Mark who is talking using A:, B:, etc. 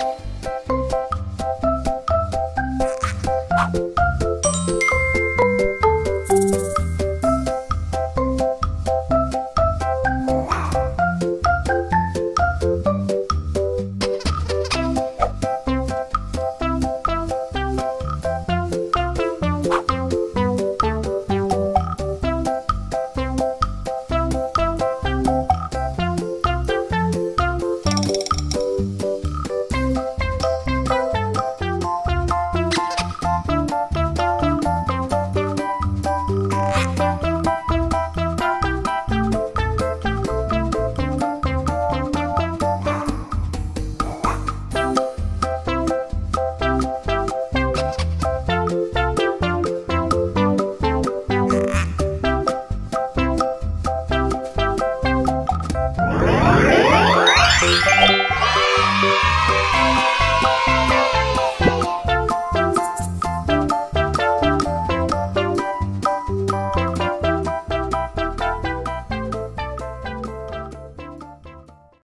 A: 아 Bye.